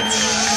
That's